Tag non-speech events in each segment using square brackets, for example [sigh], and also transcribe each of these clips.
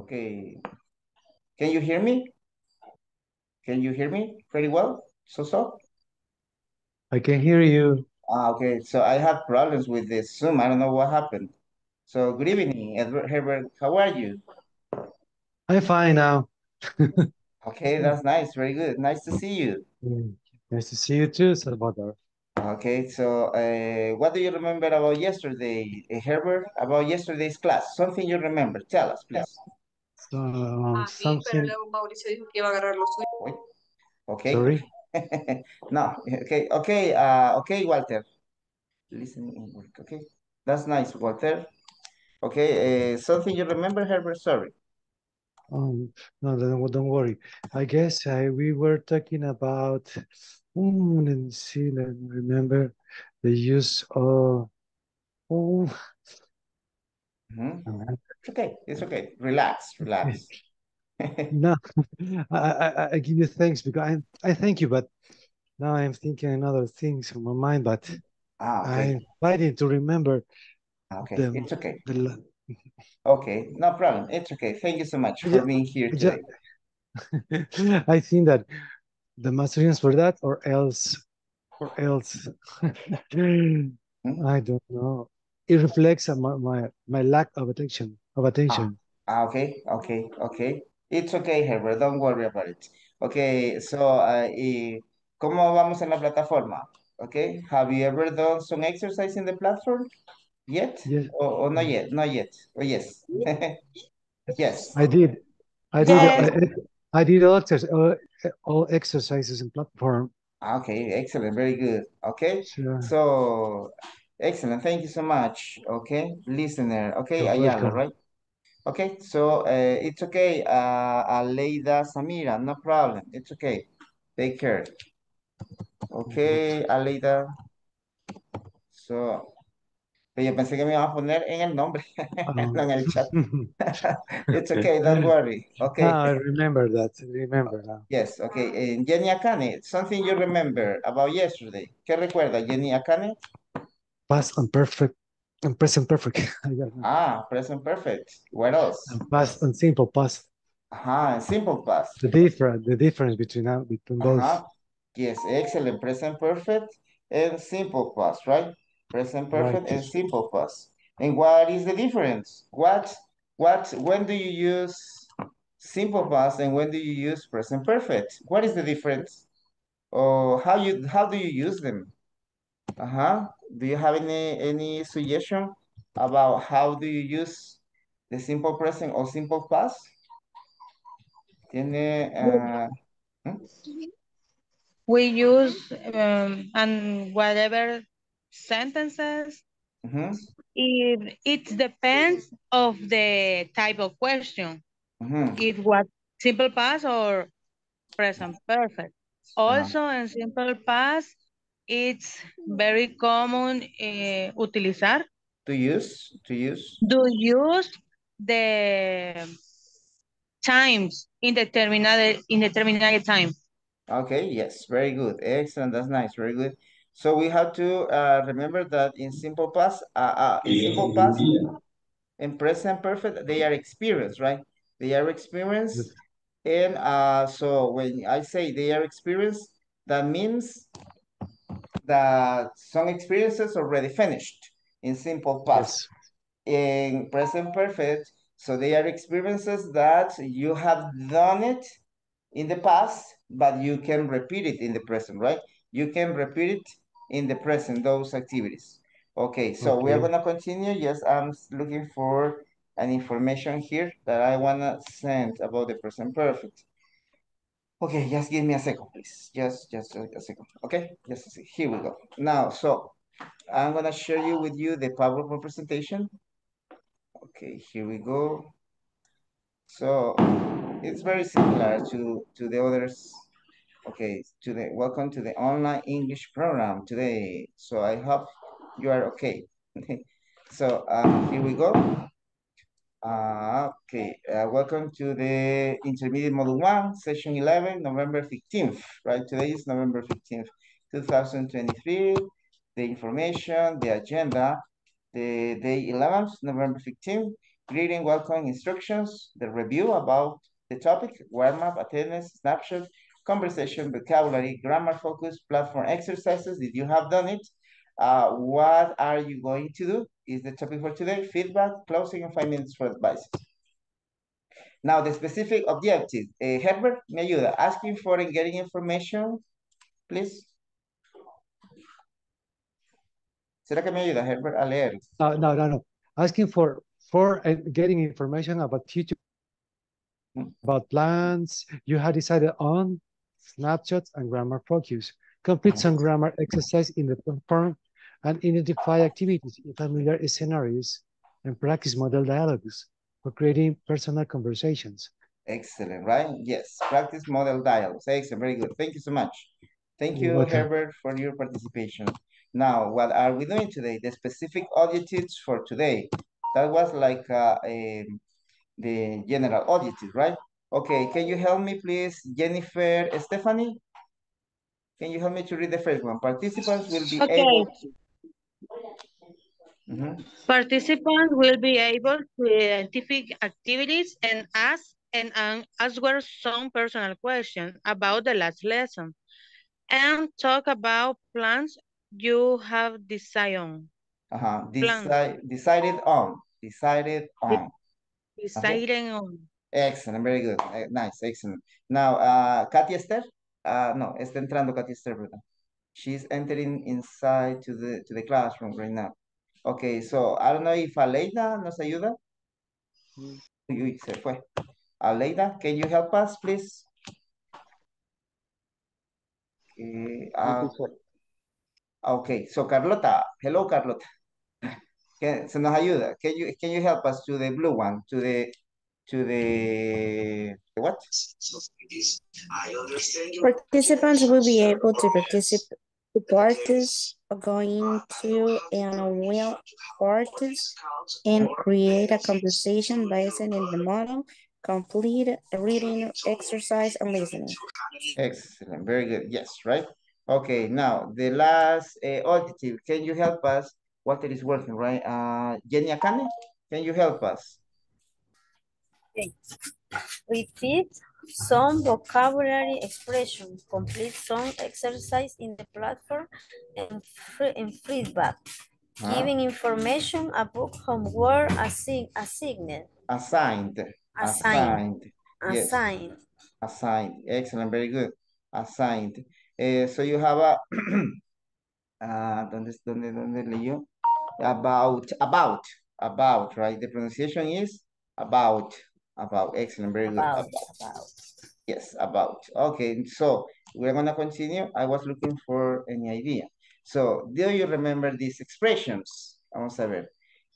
Okay. Can you hear me? Can you hear me pretty well? So, so? I can hear you. Ah, okay. So I have problems with this Zoom. I don't know what happened. So good evening, Edward Herbert. How are you? I'm fine now. [laughs] Okay, that's nice. Very good. Nice to see you. Mm, Nice to see you too, Salvador. Okay, so uh, what do you remember about yesterday, uh, Herbert? About yesterday's class? Something you remember? Tell us, please. So, um, something, Mauricio dijo que iba a agarrar lo suyo. Wait. Okay. sorry. [laughs] no. Okay. Okay. Uh, okay, Walter. Listening and work. Okay. That's nice, Walter. Okay. Uh, something you remember, Herbert? Sorry. Um, no, don't, don't worry. I guess I, we were talking about, um, let me see, let me remember the use of, oh, Mhm. It's okay. It's okay. Relax. Relax. [laughs] no, [laughs] I, I, I give you thanks because I, I thank you, but now I'm thinking other things in my mind, but ah, okay. I'm fighting to remember Okay. the, It's okay. the, Okay. No problem. It's okay. Thank you so much for Yeah, being here yeah. today. [laughs] I think that the Masurians for that or else or else I don't know. It reflects my, my, my lack of attention of attention. Ah, okay. Okay. Okay. It's okay, Herbert. Don't worry about it. Okay. So, uh, y ¿cómo vamos en la plataforma? Okay. Have you ever done some exercise in the platform yet? Yes. Or, or not yet? Not yet. Oh, yes. [laughs] yes. I did. I did. Yes. I, I did all, exercise, all, all exercises in platform. Ah, Okay, excellent, very good. Okay, Sure. so excellent. Thank you so much. Okay, listener. Okay, You're Ayala, welcome. right? Okay, so uh, it's okay. Uh, Aleida Samira, no problem. It's okay. Take care. Okay, Aleida. So, yo pensé que me iba a poner en el nombre, Um, [laughs] no en el chat. [laughs] It's okay, don't worry. Okay. ah, I remember that. Remember now. Yes, okay. And Jenny Akane, something you remember about yesterday. ¿Qué recuerda, Jenny Akane? Past and perfect and present perfect. [laughs] I got it. Ah, present perfect. What else? and past and simple past. Ajá, simple past. The difference, the difference between uh, between. Ajá. Yes, excellent. Present perfect and simple past, right? Present perfect Right. and simple past. And what is the difference? What, what, when do you use simple past and when do you use present perfect? What is the difference? Or how you, how do you use them? Uh-huh. Do you have any, any suggestion about how do you use the simple present or simple past? Tiene, ah, We use um, and whatever sentences. ujú, It, it depends of the type of question. ujú. If what simple past or present perfect. Also in simple past, it's very common eh, utilizar To use, to use. to use the times indeterminate indeterminate time. Okay, yes, very good. Excellent, that's nice, very good. So we have to uh, remember that in simple past, uh, uh, in simple past, in present perfect, they are experienced, right? They are experienced. And uh, so when I say they are experienced, that means that some experiences already finished in simple past. Yes. in present perfect, so they are experiences that you have done it in the past, but you can repeat it in the present, right? You can repeat it in the present, those activities. Okay, so we are gonna continue. Yes, I'm looking for an information here that I wanna send about the present perfect. Okay, just give me a second, please. Just, just a second. Okay, just. Here we go. Now, so I'm gonna share you with you the PowerPoint presentation. Okay, here we go. So it's very similar to, to the others. Okay, to the welcome to the online English program today. So I hope you are okay. [laughs] so um, here we go. Uh, okay, uh, welcome to the intermediate model one, session 11, November 15th, right? Today is November 15th, 2023. The information, the agenda, the day 11th, November 15th, greeting, welcome, instructions, the review about the topic, warm-up, attendance, snapshot, conversation, vocabulary, grammar focus, platform exercises. If you have done it, uh, what are you going to do? Is the topic for today, feedback, closing, and five minutes for advice. Now, the specific objective. Uh, Herbert, me ayuda. Asking for and getting information, please. ¿Será que me ayuda, Herbert, a leer? No, no, no, no. Asking for for and getting information about future, Mm. about plans you have decided on, snapshots and grammar focus. Complete some grammar exercise in the platform and identify activities in familiar scenarios and practice model dialogues for creating personal conversations. Excellent, right? Yes, practice model dialogues. Excellent, very good. Thank you so much. Thank You're you, welcome. Herbert, for your participation. Now, what are we doing today? The specific objectives for today. That was like uh, um, the general objective, right? Okay, can you help me, please, Jennifer Stephanie? Can you help me to read the first one? Participants will be Okay. able to... Mhm. Participants will be able to identify activities and ask and um, answer some personal questions about the last lesson and talk about plans you have decided on. Uh-huh. Plan. Decide, decided on, decided on. Deciding on. Excellent, very good. Eh, nice, excellent. Now, uh, Katy Esther, uh, no, está entrando Katy Esther, ¿verdad? She's entering inside to the to the classroom right now. Okay, so I don't know if Aleida nos ayuda. Uy, uy, se fue. Aleida, can you help us, please? Okay, ah, okay, so Carlota, hello Carlota. Que se nos ayuda. Can you can you help us to the blue one, to the to the the what? Participants will be able to participate to parties are going to and will parties and create a conversation based in the model, complete reading exercise and listening. Excellent, very good. Yes, right? Okay, now the last uh, auditive, can you help us? Walter is working, right? Uh, Jenny Akane, can you help us? Repeat some vocabulary expression, complete some exercise in the platform and, free, and feedback. Huh? Giving information about homework assign, assigned, Assigned. Assigned. Yes. assigned. Assigned. Excellent, very good. Assigned. Eh, so you have a, uh, [clears throat] ¿dónde, dónde, dónde leyó? About, about, about, right? The pronunciation is about, about. Excellent, very good. About, about. Yes, about. Okay, so we're gonna continue. I was looking for any idea. So, do you remember these expressions? Vamos a ver.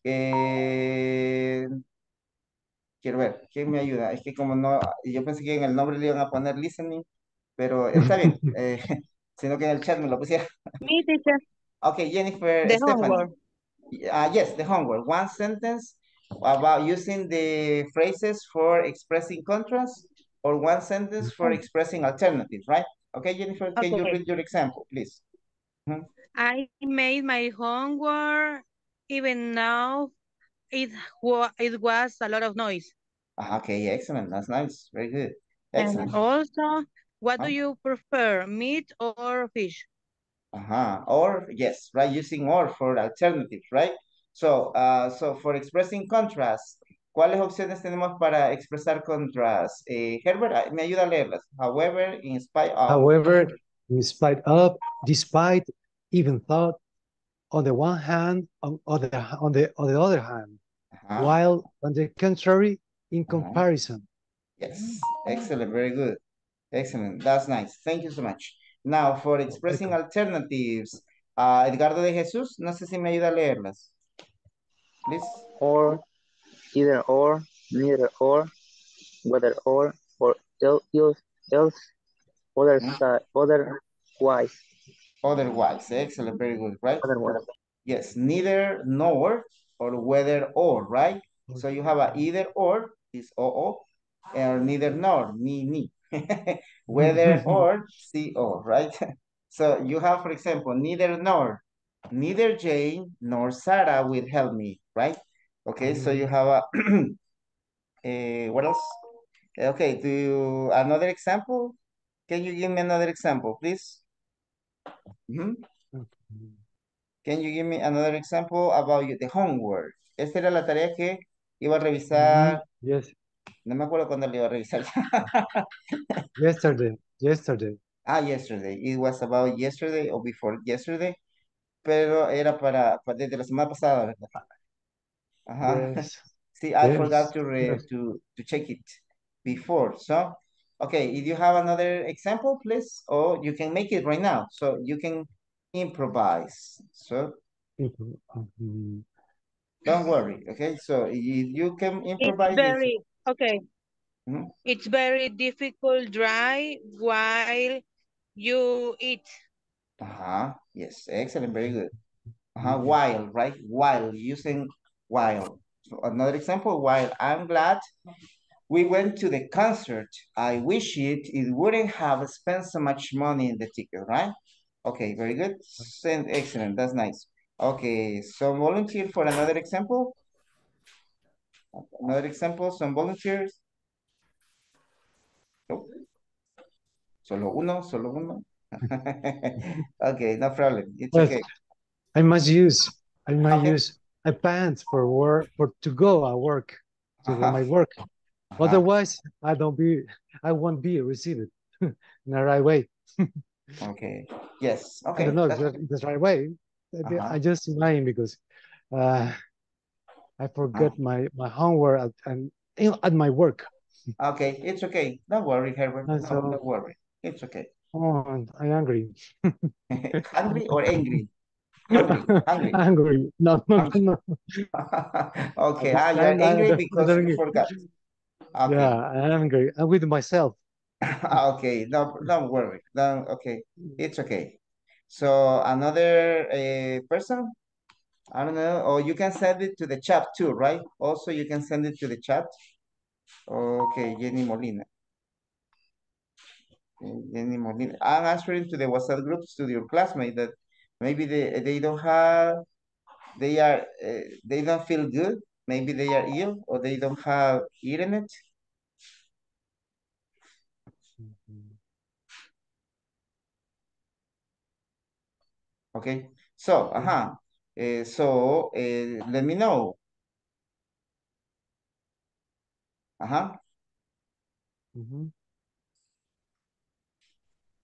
Eh, quiero ver, ¿quién me ayuda? Es que como no, yo pensé que en el nombre le iban a poner listening, pero está bien, [laughs] eh, sino que en el chat me lo pusieron. Me, teacher. Okay, Jennifer The Stephanie. homework. Uh, yes, the homework. One sentence about using the phrases for expressing contrast or one sentence for expressing alternatives, right? Okay, Jennifer, can you Okay. read your example, please? I made my homework even now it, wa it was a lot of noise. Ah, Okay, excellent. That's nice. Very good. Excellent. And also, what Huh? do you prefer, meat or fish? Uh-huh. Or, yes, right, using or for alternatives, right? So, uh, so for expressing contrast, ¿cuáles opciones tenemos para expresar contrast? Eh, Herbert, ah, me ayuda a leerlas. However, in spite of. However, in spite of, despite, even thought, on the one hand, on, the on the on the other hand, Ajá. while on the contrary, in comparison. Yes, excellent, very good. Excellent, that's nice. Thank you so much. Now, for expressing alternatives, uh, Edgardo de Jesús, no sé si me ayuda a leerlas. Please. or, either or, neither or, whether or, or else, else, other Mhm. side, otherwise, Otherwise, excellent, very good, right? otherwise. Yes, neither nor or whether or, right? So you have a either or is o or neither nor ni ni. [laughs] whether [laughs] or co, right? [laughs] So you have, for example, neither nor, neither Jane nor Sarah will help me, right? Okay, so you have a, uh, [clears throat] what else? Okay, do you, another example? Can you give me another example, please? Mhm. Can you give me another example about the homework? Esta era la tarea que iba a revisar, Yes, no me acuerdo cuándo la iba a revisar. [laughs] yesterday, yesterday. ah, yesterday. It was about yesterday or before yesterday, pero era para, para desde la semana pasada, ¿verdad? Ajá. [laughs] Yes. See, I Yes, forgot to re, yes. to to check it before. So, okay, if you have another example, please, or you can make it right now. So you can improvise. So don't worry. Okay, so if you can improvise, it's- very, okay. It's very difficult dry while you eat. Uh-huh. Yes, excellent, very good. Uh-huh. While, right? While using while. So another example, while I'm glad we went to the concert. I wish it it wouldn't have spent so much money in the ticket, right? Okay, very good. Send, excellent. That's nice. Okay, so volunteer for another example. Another example, some volunteers. Nope. Solo uno, solo uno. [laughs] okay, no problem. It's okay. I must use, I might Okay. use a pants for work, for to go at work, to do Uh-huh. my work. Uh-huh. Otherwise, I don't be, I won't be received [laughs] in the right way. [laughs] Okay. Yes. Okay. I don't know that's- the right way. I- Uh-huh. I just lying because uh, I forgot my, my homework at, and at my work. Okay, it's okay. Don't worry, Herbert. No, so- don't worry. It's okay. Oh, I'm angry. [laughs] Hungry or angry? Hungry, hungry. [laughs] angry. No, no, no. [laughs] Okay, ah, you're angry because you forgot. Okay. Yeah, I'm angry. I'm with myself. Okay, no, don't worry. Don't, okay, it's okay. So another uh, person, I don't know, or you can send it to the chat too, right? Also, you can send it to the chat. Okay, Jenny Molina. Jenny Molina. I'm answering to the WhatsApp groups to your classmate that maybe they they don't have, they are uh, they don't feel good. Maybe they are ill or they don't have internet. Okay, so, uh-huh. Uh, so, uh, let me know. Ajá. Mhm.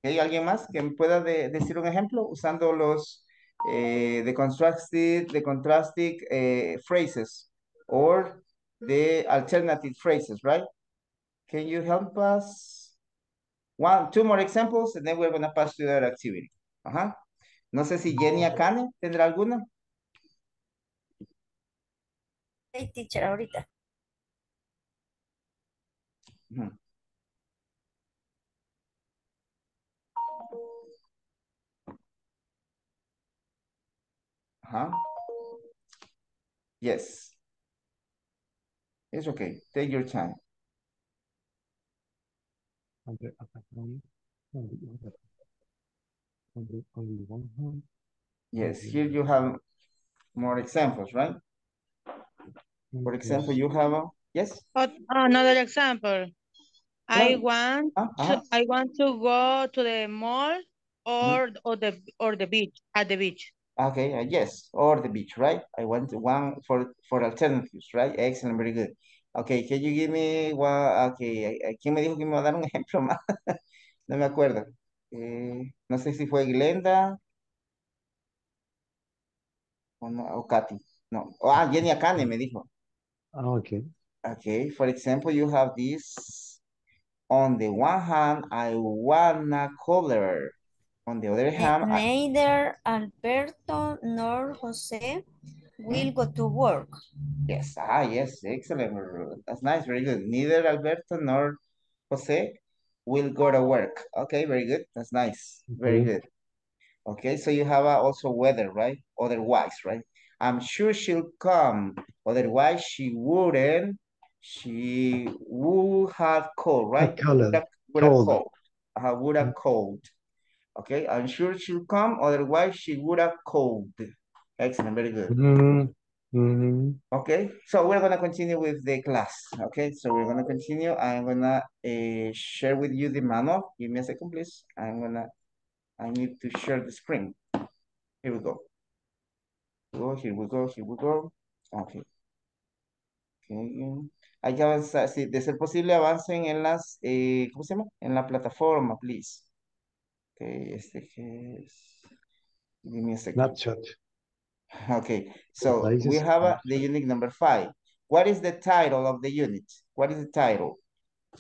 ¿Hay alguien más que me pueda de- decir un ejemplo usando los eh, the contrastive eh, phrases or the alternative phrases, right? Can you help us? One, two more examples and then we're gonna pass to the other activity. Ajá. No sé si Jenny Akane tendrá alguna. Hey, teacher, ahorita. Ajá. Yes. It's okay. Take your time. Only- only- only- only- only one hand. Yes, Okay. here you have more examples, right? For example, you have, a- yes? Ot- Another example. I Well, want Ah, to. I want to go to the mall or, or the, or the beach, at the beach. Okay, uh, yes, or the beach, right? I want one for, for alternatives, right? Excellent, very good. Okay, can you give me one, okay, eh, eh, ¿quién me dijo que me iba a dar un [laughs] ejemplo más? No me acuerdo. Eh, no sé si fue Glenda o, no, o Katy. No, oh, ah, Jenny Akane me dijo. Ah, okay. Okay, for example, you have this. On the one hand, I wanna color. On the other hand, I, Neither Alberto nor Jose will go to work. yes, ah, yes, excellent. That's nice, very good. Neither Alberto nor Jose will go to work. Okay, very good. That's nice. Very Okay. good. Okay, so you have uh, also weather, right? Otherwise, right? I'm sure she'll come. Otherwise, she wouldn't. She would have cold, right? colored, Would have, would have cold. cold. Uh, would have Mm. cold. Okay, I'm sure she'll come. Otherwise, she would have called. Excellent, very good. Mm, Mhm. Okay, so we're gonna continue with the class. Okay, so we're gonna continue. I'm gonna uh, share with you the manual. Give me a second, please. I'm gonna, I need to share the screen. Here we go. Go, here we go, here we go. Okay. Okay. Hay que avanzar, si de ser posible avancen en las, eh, ¿cómo se llama? En la plataforma, please. Okay, este que es, give me a second. Snapshot. Okay, so we have uh, the unit number five. What is the title of the unit? What is the title?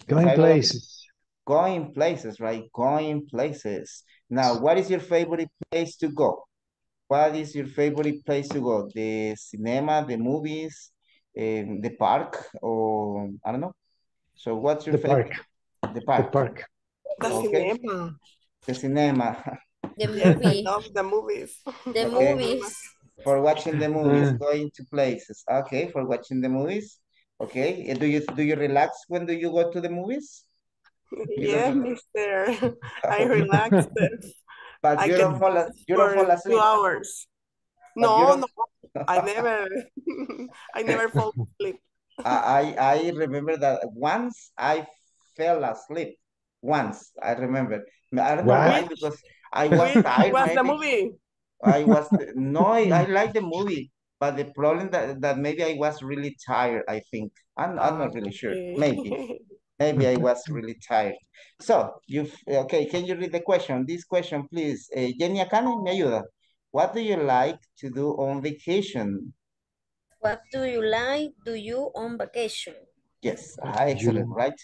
The Going title of- places. Going places, right? Going places. Now, what is your favorite place to go? What is your favorite place to go? The cinema, the movies, um, the park, or I don't know. So what's your The favorite? park. The The park. park. The Okay. cinema. The cinema. The Yes, [laughs] I movie, love the movies. the Okay. movies. For watching the movies, Mm. going to places. Okay, for watching the movies. Okay. Do you do you relax when do you go to the movies? Yeah, mister. [laughs] I relax. But I you don't can fall a- you don't fall asleep. Two hours. But No, no, I never, [laughs] I never fall asleep. I, I I remember that once I fell asleep. Once I remember. I don't know why because I was Which tired. was the movie? I was no, I, I [laughs] like the movie, but the problem that that maybe I was really tired. I think I'm I'm not really sure. Maybe [laughs] maybe I was really tired. So you okay? Can you read the question? This question, please. Eh, Jenny Akane, me ayuda. What do you like to do on vacation? What do you like, do you on vacation? Yes, you excellent, right?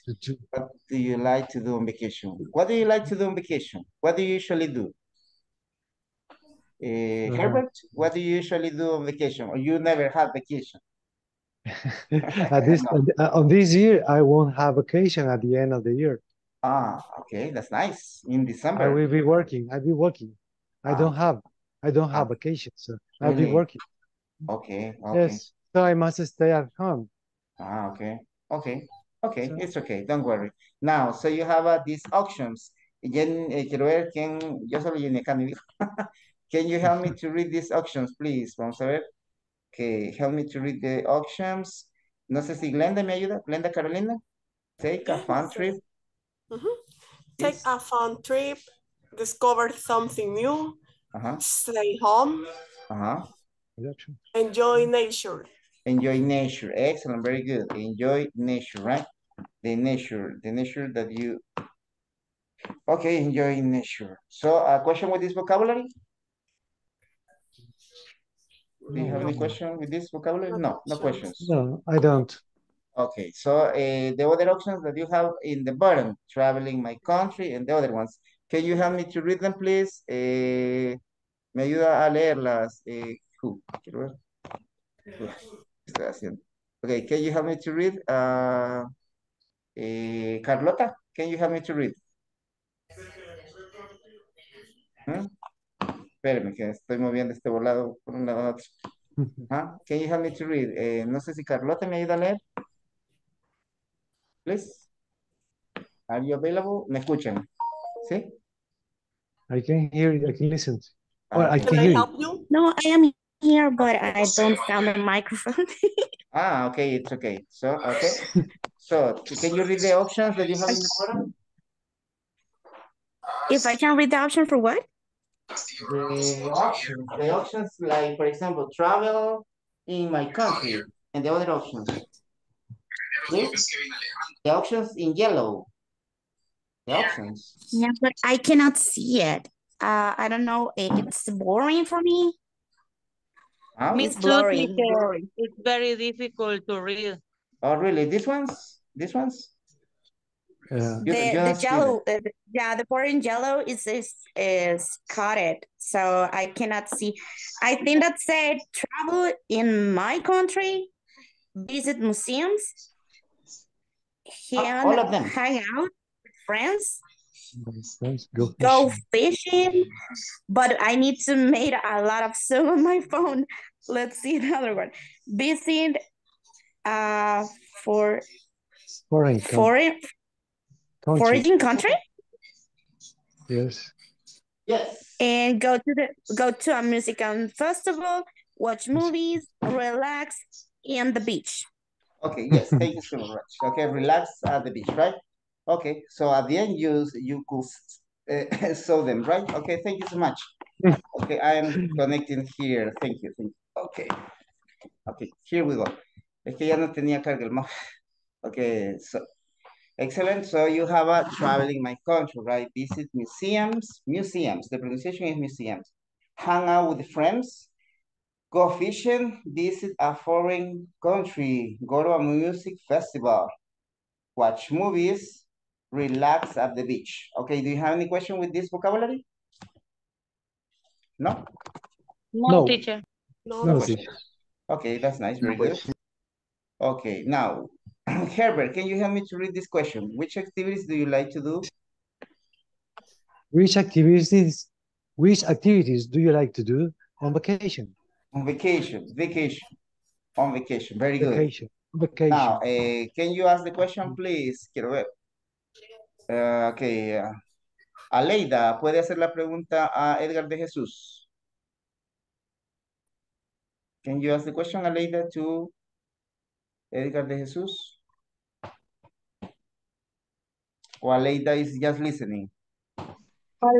What do you like to do on vacation? What do you like to do on vacation? What do you usually do? Uh, Uh-huh. Herbert, what do you usually do on vacation? Or you never have vacation? [laughs] At this, [laughs] uh, on this year, I won't have vacation at the end of the year. Ah, okay, that's nice. In December, I will be working. I'll be working. I Ah. don't have, I don't have Ah. vacation, so I'll be working. Okay, okay. Yes, so I must stay at home. Ah, okay, okay, okay, So- it's okay, don't worry. Now, so you have uh, these options. Jen, eh, quiero ver quién, yo solo Jenny acá me. [laughs] Can you help me to read these options, please? Vamos a ver. Okay, help me to read the options. No sé si Glenda me ayuda. Glenda Carolina. Take a fun sir. trip. Mhm. Take a fun trip, discover something new, Ajá, stay home, ajá. Production. enjoy nature. Enjoy nature. Excellent, very good. Enjoy nature, right? The nature, the nature that you. Okay, enjoy nature. So, a question with this vocabulary? Do you have any question with this vocabulary? No, no questions. No, I don't. Okay, so uh, the other options that you have in the bottom, traveling my country and the other ones. Can you help me to read them, please? Eh, me ayuda a leerlas. Eh, who? Quiero ver. Uf, ¿qué estoy haciendo? Okay, can you help me to read? Uh, eh, Carlota, can you help me to read? ¿Mm? Espérame, que estoy moviendo este volado por un lado a otro. Ajá, [laughs] Can you help me to read? Eh, no sé si Carlota me ayuda a leer. Please. Are you available? ¿Me escuchan? ¿Sí? I can hear, you, I can listen. Or Ah, I ok. Can can I hear you. help you? No, I am here, but I don't found the microphone. [laughs] Ah, okay, it's okay. So, okay. So, can you read the options that you have in the bottom? if I can read the option for what? The options, the options like, for example, travel in my country and the other options. Please? The options in yellow. The options. Yeah, but I cannot see it. Uh, I don't know. It's boring for me. Ah, Me It's too, teacher. It's very difficult to read. Oh, really? These ones? These ones? Yeah. You- The, you the yellow, uh, yeah, the part in yellow is is is coded, so I cannot see. I think that said travel in my country, visit museums, Ah, all of them. hang out with friends, Let's go go fishing. fishing. But I need to make a lot of zoom on my phone. Let's see another other one. Visit, uh, for Foreign coun- foreign country. foreign country. Yes. Yes. and go to the go to a music and festival watch movies, relax, and the beach. Okay, yes, thank you so much. Okay, relax at the beach, right? Okay, so at the end, you, you could uh, saw [laughs] them, right? Okay, thank you so much. [laughs] Okay, I am connecting here. Thank you, thank you. Okay, okay, here we go. Es que ya no tenía carga el mouse. Okay, so excellent. So you have a traveling my country, right? Visit museums, museums. The pronunciation is museums. Hang out with friends. Go fishing. Visit a foreign country. Go to a music festival. Watch movies. Relax at the beach. Okay, do you have any question with this vocabulary? No? No, No. teacher. No, No, teacher. Okay, that's nice, very good. Okay, now, [clears throat] Herbert, can you help me to read this question? Which activities do you like to do? Which activities, which activities do you like to do on vacation? On vacation, vacation, on vacation, very good. Vacation, vacation. Now, eh, can you ask the question, please? Quiero ver. Uh, okay, uh, Aleida, ¿puede hacer la pregunta a Edgar de Jesús? Can you ask the question, Aleida, to Edgar de Jesús? Or Aleida is just listening?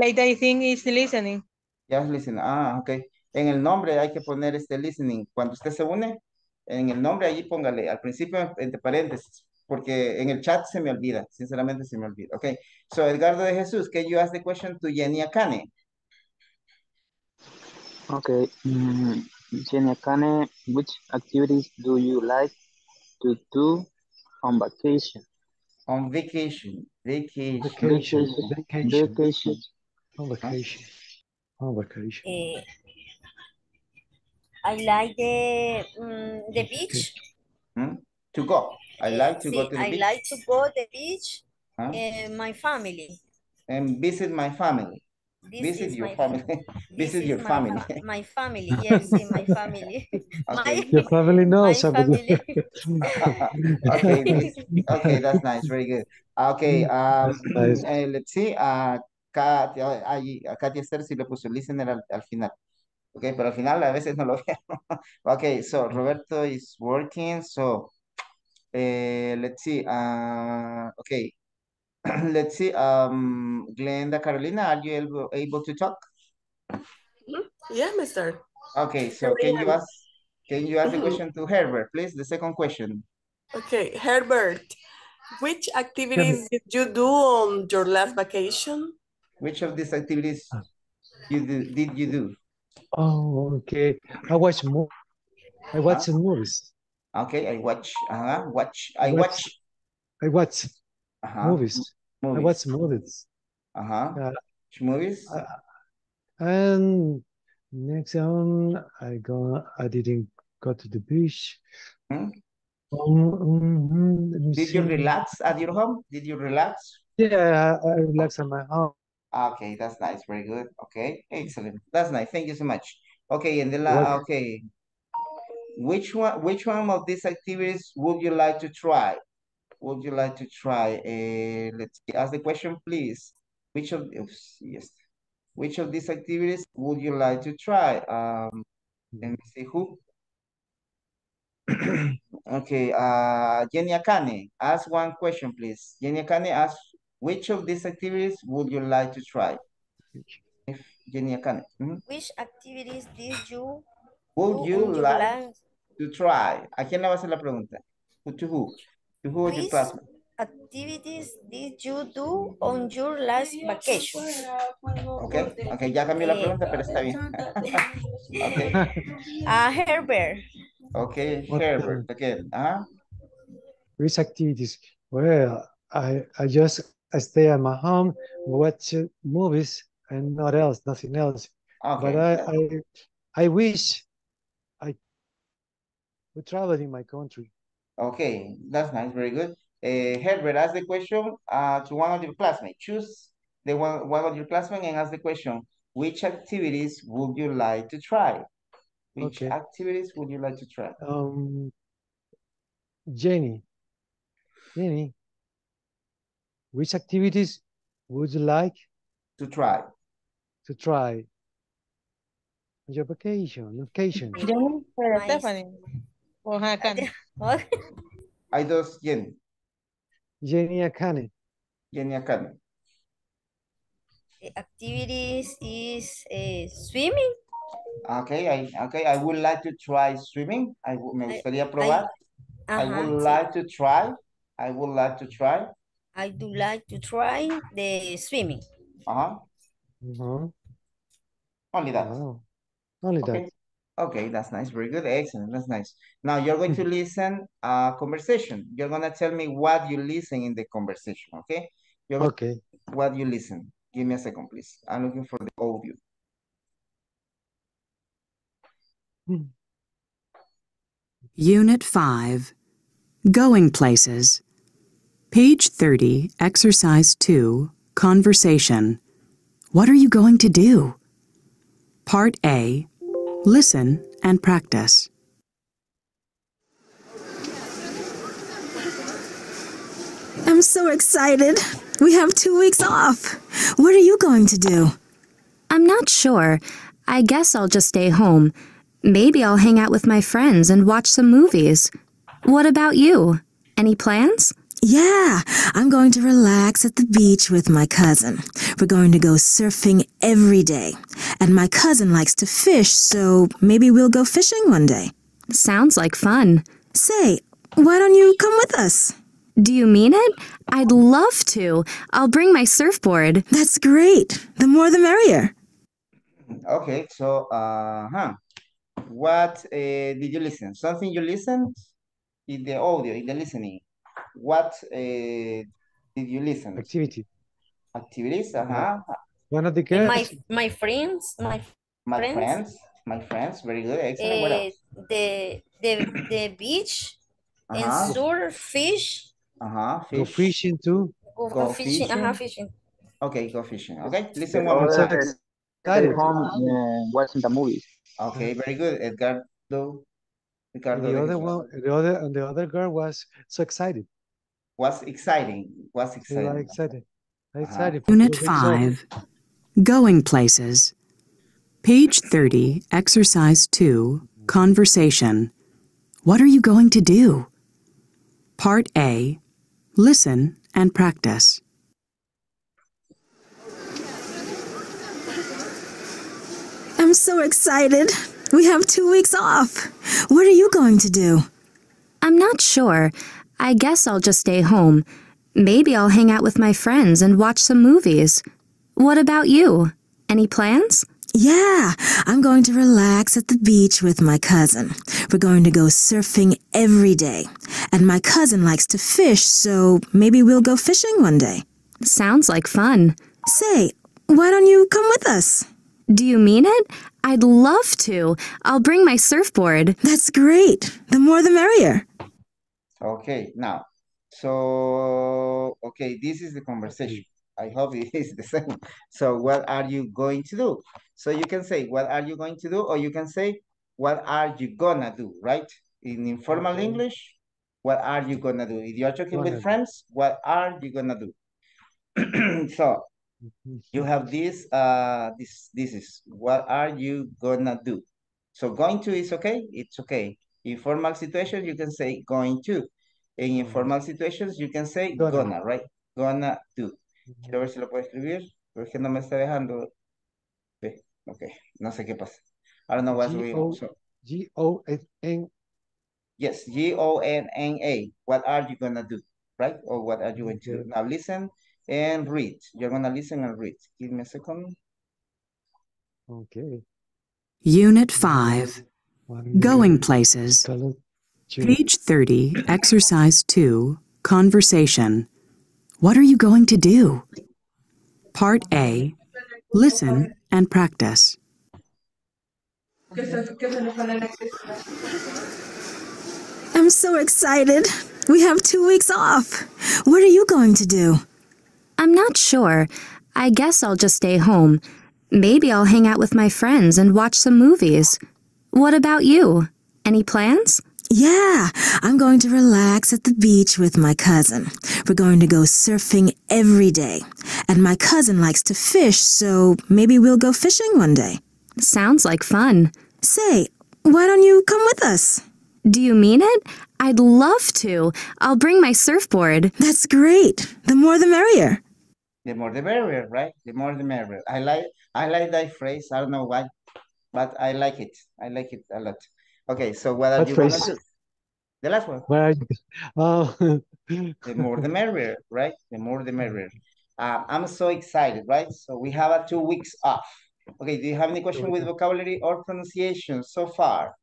Lady, I think is listening. Just listening. Ah, ok. En el nombre hay que poner este listening. Cuando usted se une, en el nombre allí póngale, al principio entre paréntesis, porque en el chat se me olvida, sinceramente se me olvida. Ok. So, Edgardo de Jesús, can you ask the question to Jenny Akane? Okay. Mm, Jenny Akane, which activities do you like to do on vacation? On vacation. Vacation. Vacation, vacation, Vacation. on vacation, on vacation. Eh, I like the, mm, the beach. Hmm? To go. I like to go to the I beach like to go to the beach, huh? eh, my family. and visit my family. This Visit your my family. [laughs] This Visit is your my family. [laughs] my family, yes, sí, my family. Okay. My- [laughs] Your family my knows about family. okay, this- okay, that's nice, very good. Okay, um, nice. eh, let's see, uh, Katia, ahí, a Katia Esther sí le puso listener al, al final. Okay, pero al final a veces no lo veo. okay, so Roberto is working, so eh, let's see, uh, okay. [clears throat] let's see, um, Glenda Carolina, are you able, able to talk? Yeah, mister. Okay, so can you ask, can you ask the Mhm. question to Herbert, please, the second question? Okay, Herbert, which activities did you do on your last vacation? Which of these activities you do, did you do? Oh, okay. I watch mo I watch some movies. Okay, I watch, uh, watch, I Watch. I watch uh-huh, movies. I movies, watch movies. uh-huh, Yeah. Which movies? Uh, And next on, I go. I didn't go to the beach. Hmm? Um, let me Did you relax at your home? Did you relax? Yeah, I, I relax at my home. Okay, that's nice, very good, okay, excellent, that's nice, thank you so much. Okay, and the You're la, welcome. okay. Which one, which one of these activities would you like to try? Would you like to try? Uh, let's see, ask the question, please. Which of, oops, yes. Which of these activities would you like to try? Um, let me see who. [clears throat] Okay, uh, Jenny Akane, ask one question, please. Jenny Akane, ask, which of these activities would you like to try? If Jenny Akane, mhm. Which activities did you would you on your like last to try? ¿A quién le va a hacer la pregunta? Who to who? To who or your Please. classmate? activities did you do on your last vacation? Okay, okay, ya cambió la Eh, pregunta, pero está bien. Okay, [laughs] Ah, Herbert. okay, Okay. Herbert, okay. uh Which activities? Well, I I just I stay at my home, watch uh, movies, and not else, nothing else. okay. But I I I wish I would travel in my country. Okay, that's nice, very good. Uh, Herbert, ask the question uh, to one of your classmates. Choose the one, one of your classmates and ask the question, which activities would you like to try? Which Okay. activities would you like to try? Um, Jenny, Jenny, which activities would you like To try. to try? Your vacation, vacation. Jenny, pero Nice. Stephanie. O Hakan. [laughs] Hay dos Jenny. Jenny Akane. Jenny Academy. Activities is eh, swimming. Okay, I, okay, I would like to try swimming. I, me I- gustaría probar. I Ajá, would sí. like to try. I would like to try. I do like to try the swimming. Uh-huh. Uh-huh. Only that. Wow. Only that. Okay. Okay, that's nice. Very good. Excellent. That's nice. Now you're going to mm-hmm. listen a conversation. You're gonna tell me what you listen in the conversation, okay? You're Okay. what you listen. Give me a second, please. I'm looking for the audio. Hmm. Unit 5, Going Places. Page 30, Exercise 2, Conversation. What are you going to do? Part A, Listen and Practice. I'm so excited. We have two weeks off. What are you going to do? I'm not sure. I guess I'll just stay home. Maybe I'll hang out with my friends and watch some movies. What about you? Any plans? Yeah, I'm going to relax at the beach with my cousin. We're going to go surfing every day. And my cousin likes to fish, so maybe we'll go fishing one day. Sounds like fun. Say, why don't you come with us? Do you mean it? I'd love to. I'll bring my surfboard. That's great. The more the merrier. Okay, so, uh-huh. What uh, did you listen? Something you listened in the audio, in the listening. What uh, did you listen? Activity. Activities, uh-huh. One of the And girls. my my friends, my My Friends. friends, my friends, very good, excellent. What eh, else? the the the beach Uh-huh, and surf fish. uh-huh, Go fish. fishing too. Go, Go go fishing. Uh-huh, fishing. Okay, go fishing. Okay, listen The one more other time. is stay home uh, watching the movies. Okay, very good. Edgardo. And Ricardo. the other Dennis. one, the other, and the other girl was so excited. Was exciting. Was They were exciting. excited. Uh-huh. Excited. Unit two weeks off. 5, Going Places. Page 30, Exercise 2, Conversation. What are you going to do? Part A, Listen and Practice. I'm so excited. We have two weeks off. What are you going to do? I'm not sure. I guess I'll just stay home. Maybe I'll hang out with my friends and watch some movies. What about you? Any plans? Yeah, I'm going to relax at the beach with my cousin. We're going to go surfing every day. And my cousin likes to fish, so maybe we'll go fishing one day. Sounds like fun. Say, why don't you come with us? Do you mean it? I'd love to. I'll bring my surfboard. That's great. The more the merrier. Okay, now, so, okay, this is the conversation. [laughs] I hope it is the same. So what are you going to do? So you can say, what are you going to do? Or you can say, what are you gonna do, right? In informal Okay. English, what are you gonna do? If you're talking Gonna with do. friends, what are you gonna do? [clears throat] So you have this, uh, this, this is, what are you gonna do? So going to is okay, it's okay. Informal situation, you can say going to. In informal situations, you can say Gonna. gonna, right? Gonna do. Quiero ver si lo puedo escribir, es que no me está dejando. Ve, ok, no sé qué pasa. I don't know what's going on. So, G O N yes, G-O-N-N-A. What are you gonna do, right? Or what are you going to do? Now listen and read. You're gonna listen and read. Give me a second. Okay. Unit 5, One Going. Places. Page 30, Exercise 2, Conversation. What are you going to do? Part A, Listen and Practice. I'm so excited. We have two weeks off. What are you going to do? I'm not sure. I guess I'll just stay home. Maybe I'll hang out with my friends and watch some movies. What about you? Any plans? Yeah, I'm going to relax at the beach with my cousin. We're going to go surfing every day. And my cousin likes to fish, so maybe we'll go fishing one day. Sounds like fun. Say, why don't you come with us? Do you mean it? I'd love to. I'll bring my surfboard. That's great. The more the merrier. The more the merrier, right? The more the merrier. I like I like that phrase. I don't know why, but I like it. I like it a lot. Okay, so what are What you phrase? gonna do? The last one. Where are you? Oh, [laughs] The more the merrier, right? The more the merrier. Uh, I'm so excited, right? So we have a two weeks off. Okay, do you have any question with vocabulary or pronunciation so far?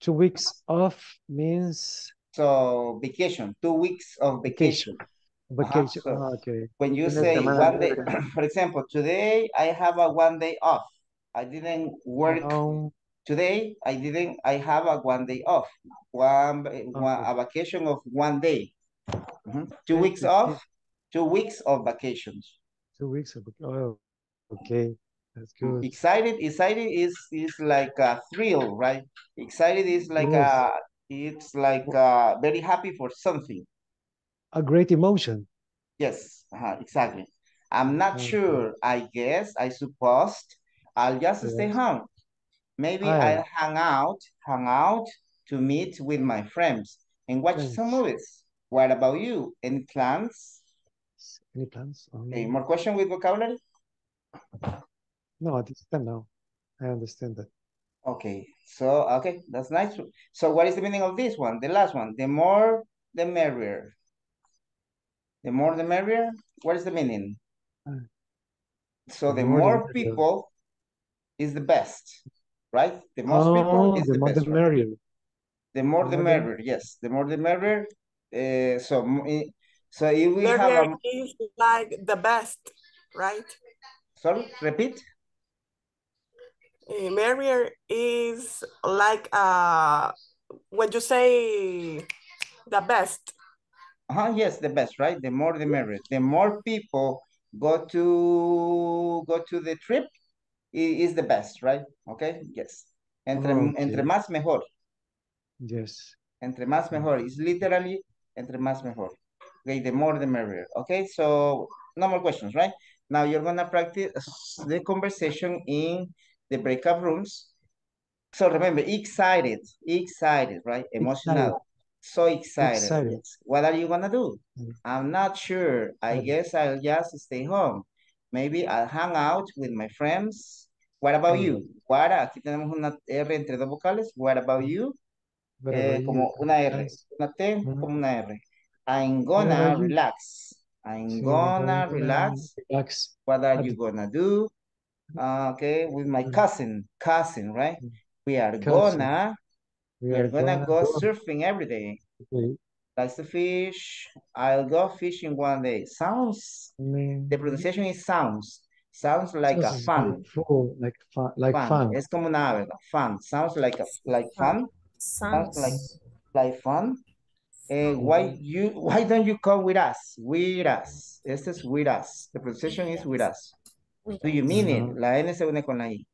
two weeks off means So vacation, two weeks of vacation. vacation. So- Ah, okay. When you say one day, [clears throat] for example, today I have a one day off. I didn't work Um, today. I didn't, I have a one day off. One, one a vacation of one day. Mhm. Two weeks off, two weeks of vacations. two weeks of, oh, okay. That's good. Excited, excited is is like a thrill, right? Excited is like Yes. a, it's like uh very happy for something. A great emotion. Yes, uh exactly. I'm not Okay. sure. I guess, I supposed I'll just stay Yes. home. Maybe Aye. I'll hang out, hang out to meet with my friends and watch some movies. What about you? Any plans? Any plans? Um, Okay, more question with vocabulary? No, I understand now. I understand that. Okay, so, okay, that's nice. So what is the meaning of this one? The last one, the more, the merrier. The more the merrier? What is the meaning? Uh, So the the more more merrier. people is the best, right? The most people Oh, is the the more the best, right? merrier. The more the more the- merrier, yes, the more the merrier. Uh, so, so if we have Merrier a, is like the best, right? sorry, repeat? Eh, Merrier is like uh when you say the best. Uh-huh, yes, the best, right? The more the merrier. The more people go to go to the trip is the best, right? Okay, yes. Entre, entre Okay. más mejor. Yes. Entre más mejor. It's literally entre más mejor. Okay, the more the merrier. Okay, so no more questions, right? Now you're gonna practice the conversation in the breakout rooms. So remember, excited, excited, right? Emotional. So excited. Excited. What are you gonna do? Mm. I'm not sure. I guess I'll just stay home. Maybe I'll hang out with my friends. What about Mm. you? What, aquí tenemos una R entre dos vocales. What about you? What Eh, about como you? una R, una T, Mhm. como una R. I'm gonna relax. I'm Sí, gonna gonna relax. Relax. What are you gonna do? Uh, okay, with my Mm. cousin, cousin, right? Mm. We are Cousin. gonna, We we are gonna go go- surfing every day. Okay. Likes to fish. I'll go fishing one day. Sounds, Mm. the pronunciation is sounds. Sounds like a Sounds fun. like fun, like Fun. fun. Es como una ave. Fun. Sounds like a, like fun. Sounds like, like fun. Eh, why you, why don't you come with us? With us. Este es with us. The pronunciation is with us. Do you mean it? Ujú. La N se une con la I.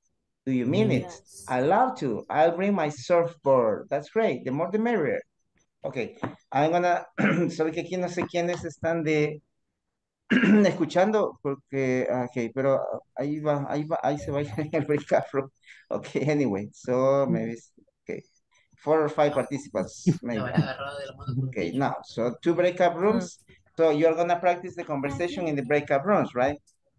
Do you mean it? Yes. I love to. I'll bring my surfboard. That's great. The more the merrier. Okay. I'm gonna, [clears throat] solo que aquí no sé quiénes están de [clears throat] escuchando porque, ok, pero ahí va, ahí va, ahí se va [laughs] el breakout room. Okay, anyway, so maybe, it's- okay, four or five participants, [laughs] maybe. Okay, now, so two breakout rooms. So you're gonna practice the conversation in the breakout rooms, right?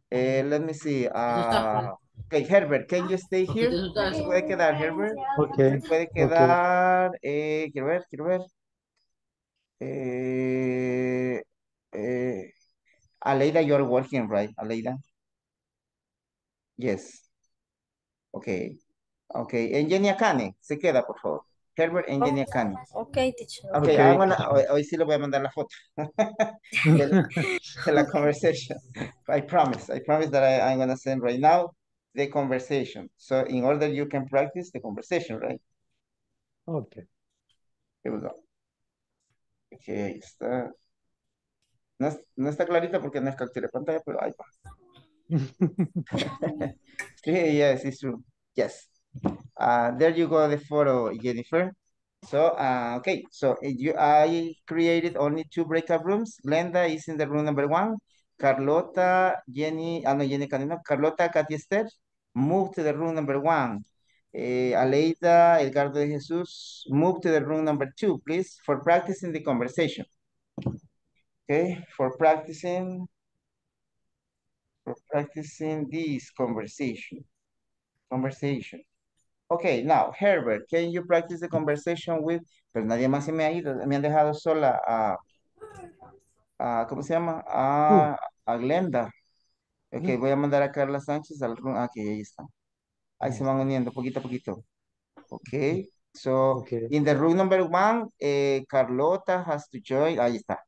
Eh, let me see. Uh, okay, Herbert, can you stay here? ¿Se puede quedar, Herbert? Okay. Se puede quedar, eh, quiero ver, quiero ver. Eh, eh, Aleida, you're working, right, Aleida? Yes. Okay. Okay, and Jenny Akane, se queda, por favor. Herbert and Jenny Akane. Okay, teacher. Okay, Okay. I'm gonna- hoy, hoy sí le voy a mandar la foto [laughs] de, la- de la conversation. I promise, I promise that I, I'm gonna send right now the conversation. So in order you can practice the conversation, right? Okay. Here we go. Okay, ahí está. No, no está clarita porque no es captura de pantalla, pero ahí va. [laughs] Yes, it's true. Yes. Uh, there you go, the photo, Jennifer. So, uh, okay, so uh, you, I created only two breakout rooms. Glenda is in the room number one. Carlota, Jenny, ah, no, Jenny Canino, Carlota, Katy Esther move to the room number one. Uh, Aleida Edgardo de Jesus, move to the room number two, please, for practicing the conversation. Okay, for practicing, for practicing this conversation. Conversation. Okay, now, Herbert, can you practice the conversation with, pero nadie más se me ha ido, me han dejado sola a, ¿cómo se llama? A Glenda. Ok, Mm. voy a mandar a Carla Sánchez al room, aquí, ahí está. Ahí se van uniendo, poquito a poquito. Okay, so Okay. in the room number one, eh, Carlota has to join. Ahí está.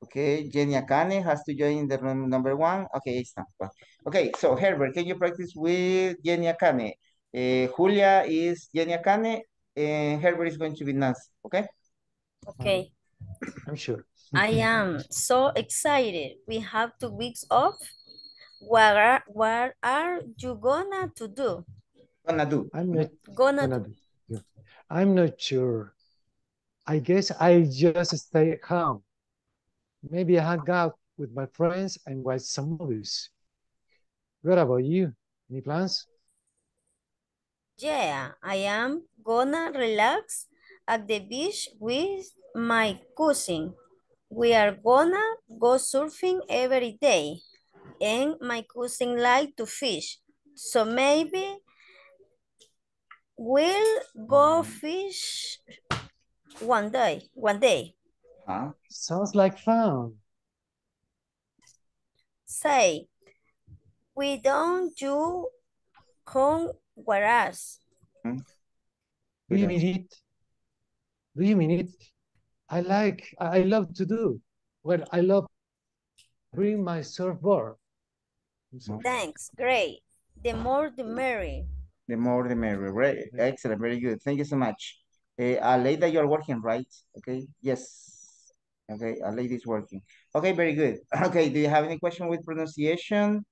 Okay, Jenny Akane has to join in the room number one. Okay, ahí está. Okay, so Herbert, can you practice with Jenny Akane? Eh, Julia is Jenny Akane, and Herbert is going to be Nancy. Okay. Okay. I'm sure. I [laughs] am so excited. We have two weeks off. What are, what are you gonna to do? Gonna do. I'm not Gonna gonna do. do. I'm not sure. I guess I just stay at home. Maybe I hang out with my friends and watch some movies. What about you? Any plans? Yeah, I am gonna relax at the beach with my cousin. We are gonna go surfing every day. And my cousin like to fish. So maybe we'll go fish one day, one day. Huh? Sounds like fun. Say, we don't hmm? you come with us. Do you mean it? Do you mean it? I like, I I love to do. Well, I love bring my surfboard. Thanks, great. The more the merrier. The more the merrier, right? Excellent, very good. Thank you so much. Uh, Aleida, you're working, right? Okay, yes. Okay, Aleida is working. Okay, very good. [laughs] Okay, do you have any question with pronunciation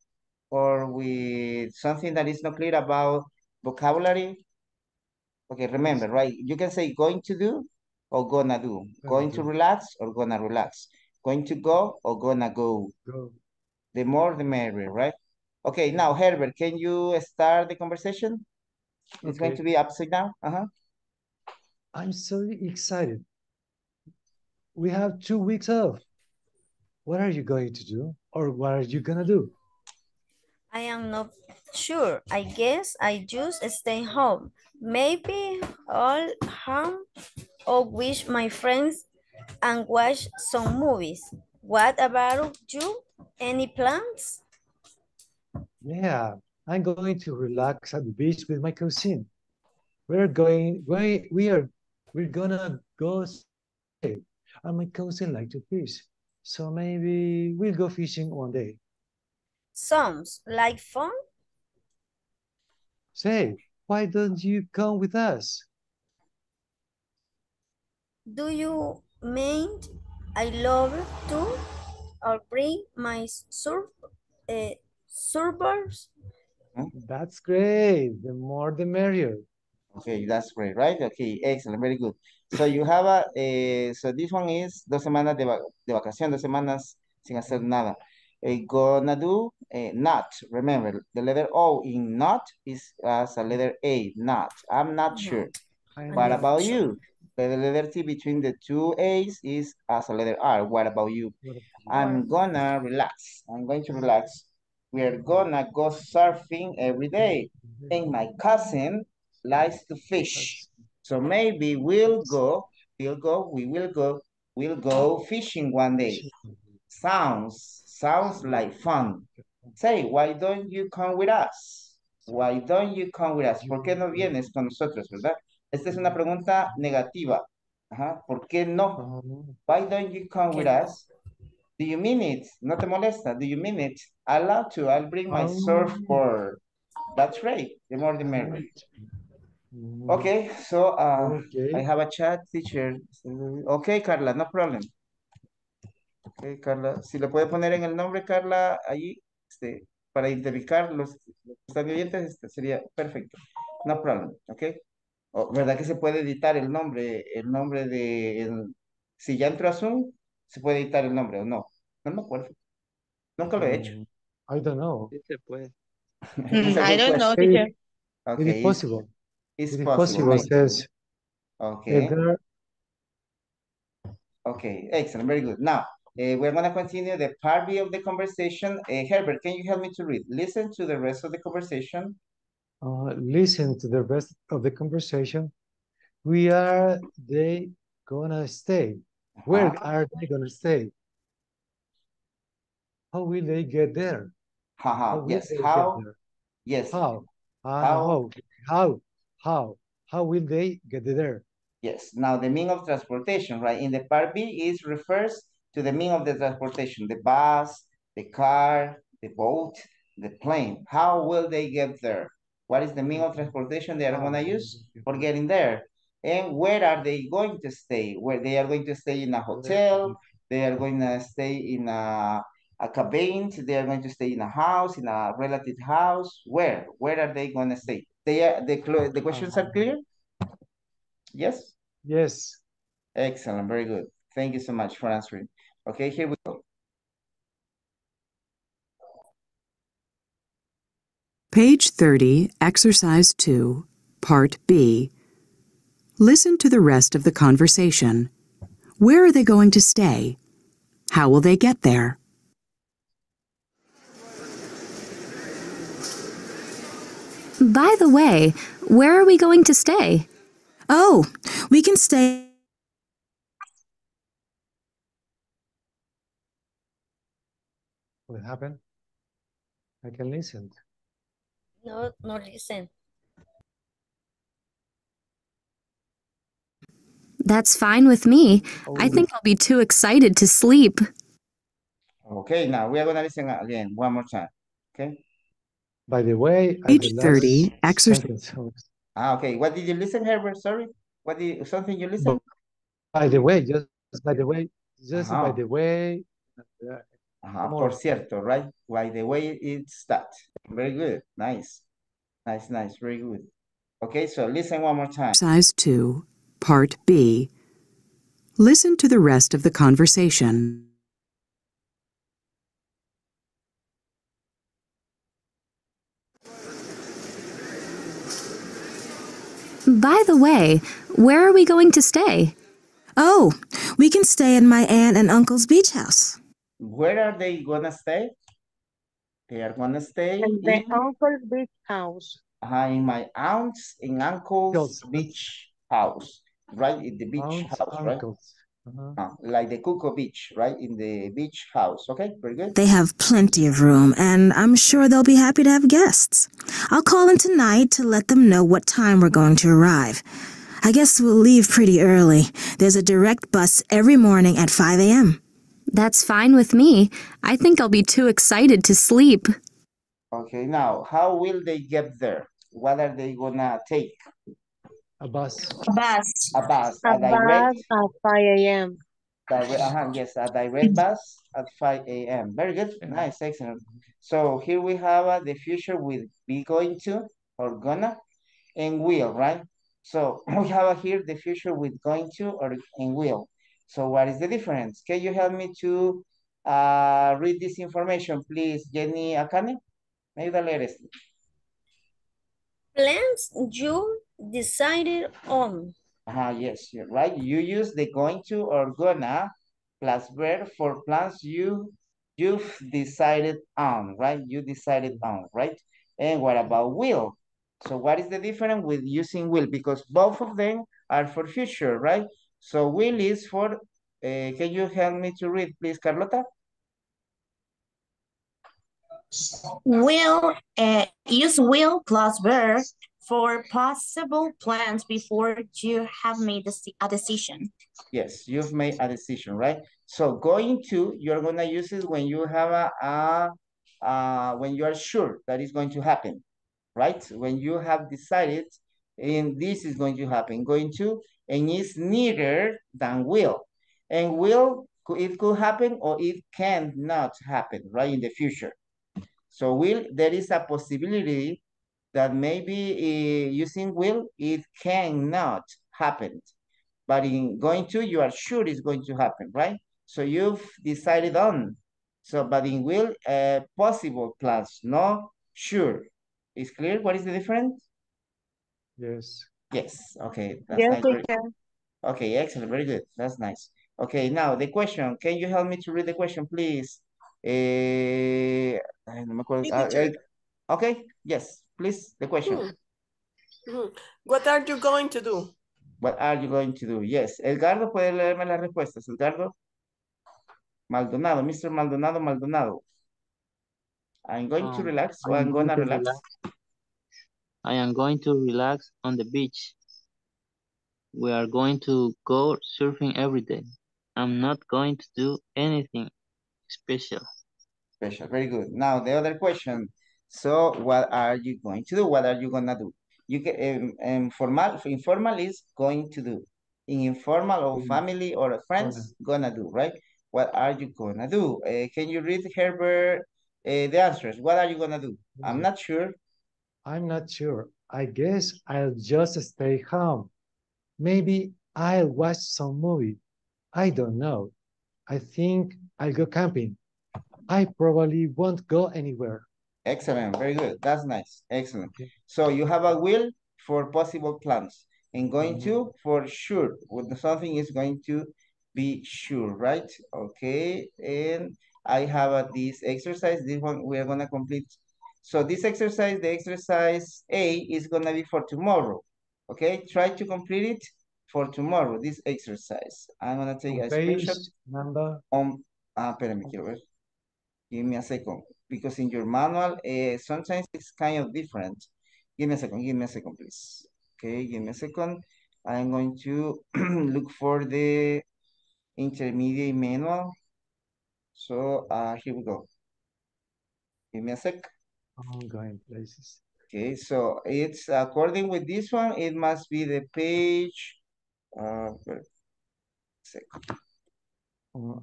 or with something that is not clear about vocabulary? Okay, remember, right? You can say going to do or gonna do. Going to do. relax or gonna relax. Going to go or gonna go. go. The more the merrier, right? Okay, now Herbert, can you start the conversation? It's going to be upside down. Uh-huh. I'm so excited. We have two weeks off. What are you going to do? Or what are you gonna do? I am not sure. I guess I just stay home. Maybe all home or wish my friends and watch some movies. What about you? Any plans? Yeah, I'm going to relax at the beach with my cousin. We're going, we, we are, we're gonna go, and my cousin like to fish. So maybe we'll go fishing one day. Sounds like fun. Say, why don't you come with us? Do you mean I love to or bring my surf, uh, surfboards? That's great. The more the merrier. Okay, that's great, right? Okay, excellent, very good. So you have a, eh, so this one is dos semanas de, va de vacación, dos semanas sin hacer nada. Eh, gonna do, eh, not, remember, the letter O in not is as a letter A, not. I'm not sure. I'm What not about sure. you? The letter T between the two A's is as a letter R. What about you? I'm gonna relax. I'm going to relax. We are gonna go surfing every day. And my cousin likes to fish. So maybe we'll go, we'll go, we will go, we'll go fishing one day. Sounds, sounds like fun. Say, why don't you come with us? Why don't you come with us? ¿Por qué no vienes con nosotros, verdad? Esta es una pregunta negativa. Ajá, ¿por qué no? Um, Why don't you come with us? Do you mean it? ¿No te molesta? Do you mean it? I love to. I'll bring my Oh. surfboard. That's right. The more the merrier. mm, Okay, so uh, Okay. I have a chat, teacher. Okay, Carla, no problem. Okay, Carla. Si le puede poner en el nombre, Carla, allí, este, para identificar los, los que están oyentes, este, sería perfecto. No problem, ok. ¿Verdad que se puede editar el nombre? El nombre de... el- si ya entró a Zoom, se puede editar el nombre o no. No me acuerdo. Nunca lo he hecho. Mm, I don't know. Sí se puede. [laughs] It's a Mm, I don't know, teacher. It Okay, is possible. It's, It it's is possible. possible, says. Okay. There Okay, excellent, very good. Now, uh, we're gonna continue the part B of the conversation. Uh, Herbert, can you help me to read? Listen to the rest of the conversation. Uh, listen to the rest of the conversation. We are they gonna stay? Where Uh-huh. are they gonna stay? How will they get there? Haha, will yes, how, yes, How? How? how. How? How? How will they get there? yes. Now, the mean of transportation, right? In the part B is refers to the mean of the transportation, the bus, the car, the boat, the plane. How will they get there? What is the mean of transportation they are gonna use for getting there? And where are they going to stay? Where they are going to stay in a hotel, they are going to stay in a, a cabin, they are going to stay in a house, in a relative house. Where? Where are they gonna stay? They are, the, the questions are clear? Yes? Yes. Excellent, very good. Thank you so much for answering. Okay, here we go. Page 30, Exercise 2, Part B. Listen to the rest of the conversation. Where are they going to stay? How will they get there? By the way, where are we going to stay? Oh, we can stay. What happened? I can listen. No, no listen. That's fine with me. I Oh. think I'll be too excited to sleep. Okay, now we are gonna listen again one more time. Okay. By the way, at Page the 30, exercise. Ah, okay. What did you listen, Herbert? Sorry. What did you, something you listen? By the way, just by the way, just by Uh-huh. the way. Uh, Uh-huh. Por cierto, right? By the way, it's that. Very good. Nice. Nice, nice. Very good. Okay, so listen one more time. Size 2, Part B. Listen to the rest of the conversation. By the way, where are we going to stay? Oh, we can stay in my aunt and uncle's beach house. Where are they gonna stay? They are gonna stay in the in, Uncle Beach House. uh, in my aunt's and uncle's Uncles. beach house, right? In the beach Aunts, house, right? Uh-huh. Uh, like the Cuco Beach, right? In the beach house. Okay, very good. They have plenty of room, and I'm sure they'll be happy to have guests. I'll call in tonight to let them know what time we're going to arrive. I guess we'll leave pretty early. There's a direct bus every morning at 5 a.m. That's fine with me. I think I'll be too excited to sleep. Okay, now how will they get there? What are they gonna take? A bus. A Bus. A bus, A a direct, bus at 5 a.m. direct, uh yes, a direct bus at 5 a.m. Very good, nice, excellent. So here we have uh, the future will be going to or gonna and will, right? So [clears throat] we have uh, here the future with going to or and will. So what is the difference? Can you help me to uh, read this information, please, Jenny Akane? ¿Me ayuda a leer esto? Plans you decided on. Uh, yes, you're right. You use the going to or gonna plus verb for plans you you've decided on, right? You decided on, right? And what about will? So what is the difference with using will? Because both of them are for future, right? So will is for, uh, can you help me to read, please, Carlota? Will, uh, use will plus verb for possible plans before you have made a decision. Yes, you've made a decision, right? So going to, you're gonna use it when you have a, a uh, when you are sure that is going to happen, right? When you have decided and this is going to happen, going to, and it's neither than will. And will, it could happen or it cannot happen, right, in the future. So will, there is a possibility that maybe uh, using will, it cannot happen. But in going to, you are sure it's going to happen, right? So you've decided on. So, but in will, uh, possible plans, no sure. Is clear what is the difference? Yes. Yes, okay. That's Yes, nice. Very- teacher. Okay, excellent, very good. That's nice. Okay, now the question. Can you help me to read the question, please? Eh, ay, no me acuerdo. Ah, eh, okay, yes, please, the question. Hmm. Mhm. What are you going to do? What are you going to do? Yes. Edgardo, ¿puede leerme las respuestas? Edgardo. Maldonado, Mr. Maldonado, Maldonado. I'm going to Um, relax I'm, I'm going gonna to relax. I am going to relax on the beach. We are going to go surfing every day. I'm not going to do anything special. Special, very good. Now the other question. So what are you going to do? What are you gonna do? You can um, informal informal is going to do. In informal or Mm. family or friends gonna do, right? What are you gonna do? Uh, can you read Herbert uh, the answers? What are you gonna do? I'm not sure. I'm not sure. I guess I'll just stay home. Maybe I'll watch some movie. I don't know. I think I'll go camping. I probably won't go anywhere. Excellent, very good. That's nice. Excellent. So you have a will for possible plans and going mm-hmm. to for sure. When something is going to be sure, right? Okay, and I have a, this exercise. This one we are gonna complete. So this exercise, the exercise A is gonna be for tomorrow. Okay, try to complete it for tomorrow. This exercise. I'm gonna take On a page screenshot number. on. Ah, espérame, quiero ver. Give me a second, because in your manual, uh, sometimes it's kind of different. Give me a second, give me a second, please. Okay, give me a second. I'm going to [clears throat] look for the intermediate manual. So uh, here we go. Give me a sec. Ongoing places. Okay, so it's according with this one, it must be the page. Uh, wait, sec. Uh,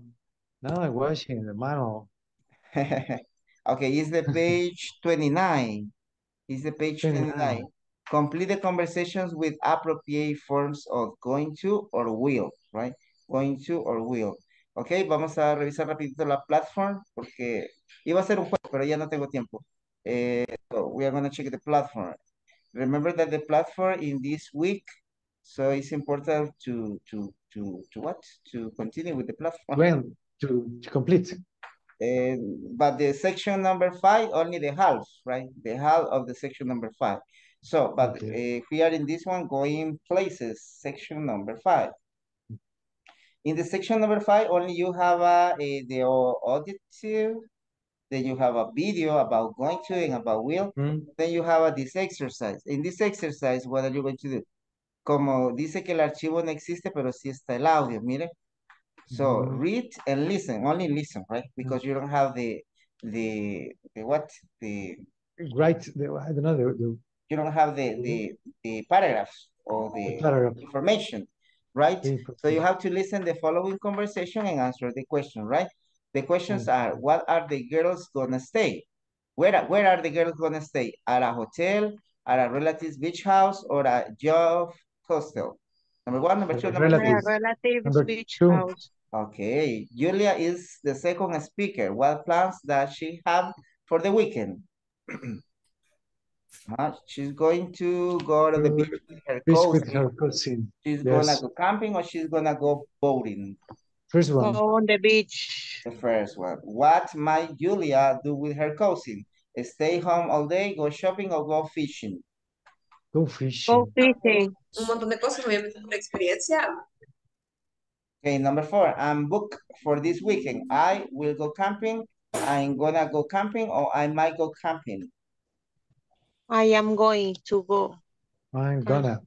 now I'm watching the manual. [laughs] okay, it's the page [laughs] 29. It's the page 29. 29. Complete the conversations with appropriate forms of going to or will, right? Going to or will. Ok, vamos a revisar rapidito la platform porque iba a ser un juego, pero ya no tengo tiempo. Eh, so we are going to check the platform. Remember that the platform in this week, so it's important to, to, to, to what? To continue with the platform. Well, to, to complete. Uh, but the section number five, only the half, right? The half of the section number five. So, but uh, if we are in this one, going places, section number five. In the section number five, only you have a, a the auditive, then you have a video about going to and about will, mm-hmm. then you have a, this exercise. In this exercise, what are you going to do? Como dice que el archivo no existe, pero sí está el audio, mire. So mm-hmm. read and listen, only listen, right? Because you don't have the, the, the what? The, Right, the, I don't know, the, the you don't have the, the, mm-hmm. the paragraphs or the, paragraph. information, right? So you have to listen the following conversation and answer the question, right? The questions are, what are the girls gonna stay? Where, are- where are the girls gonna stay? At a hotel, at a relative's beach house, or a job hostel? Number one, number two, number three. A relative beach house. Okay, Julia is the second speaker. What plans does she have for the weekend? [clears throat] Uh, she's going to go to the beach with her Beach cousin. with her cousin. She's Yes. gonna go camping or she's gonna go boating? First one. Go on the beach. The first one. What might Julia do with her cousin? Stay home all day, go shopping, or go fishing? Go fishing. Go fishing. Un montón de cosas, obviamente, por experiencia. Okay, number four, I'm booked for this weekend. I will go camping. I'm gonna go camping or I might go camping. I am going to go. I'm gonna.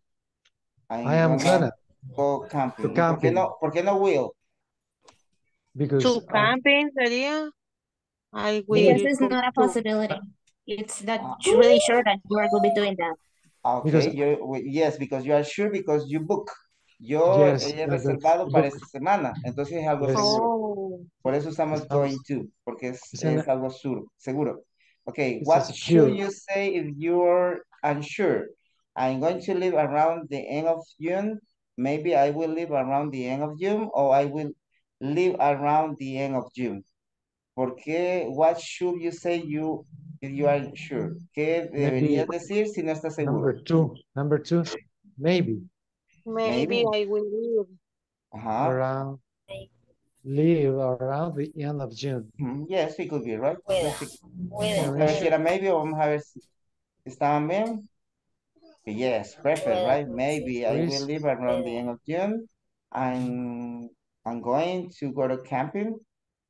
I'm I am gonna. Go camping. To ¿Y ¿Por qué camping. no, por qué no will? Because To camping sería. I will. Because it's not a to- possibility. It's that you're really sure that you are going to be doing that. Okay, Because- you, we- yes, because you are sure because you book. Yo Yes, he that- that's reservado para book. esta semana, entonces es algo Yes. seguro. Oh. Por eso usamos Estamos- going to, porque es, Es en- es algo sur, seguro. Okay, It's what should you say if you're unsure? I'm going to live around the end of June. Maybe I will live around the end of June or I will live around the end of June. Porque what should you say you If you are sure. ¿Qué deberías decir si no estás seguro? Number two, number two, maybe. Maybe, Maybe. I will leave. Ajá. Around, leave around the end of June. Mm, Yes, it could be, right? Pueda, Entonces, pueda, A ver si era maybe vamos a ver si estaban bien. Yes, perfect, right? Maybe I will leave around the end of June. I'm I'm going to go to camping,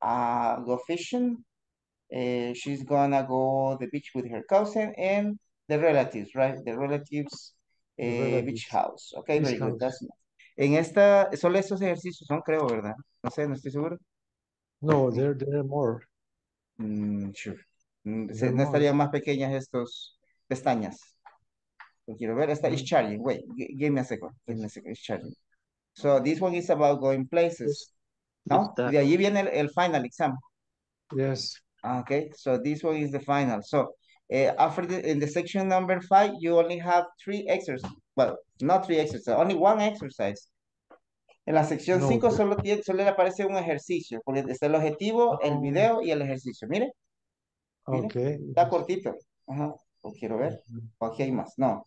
uh, go fishing. Uh, she's gonna go the beach with her cousin and the relatives, right? The relatives, The eh, beach relatives. house. Okay, Beach very good. house. That's nice. En esta, solo estos ejercicios son, creo, ¿verdad? No sé, no estoy seguro. No, there, there are more. Mm, sure. Mm, se- no estarían más pequeñas estos pestañas. Lo quiero ver. Esta is Mm. charging. Wait, gi- give me a second. Give me a second. It's charging. So this one is about going places. No, de allí viene el, el final exam. Yes. Okay, so this one is the final. So uh, after the, in the section number five, you only have three exercises. Well, not three exercises, only one exercise. En la sección No, 5 the- solo, tiene- solo le aparece un ejercicio, porque está el objetivo, el Oh. video y el ejercicio. Mire, Mire, Okay. está cortito. Ajá, lo quiero ver. O aquí hay más. No.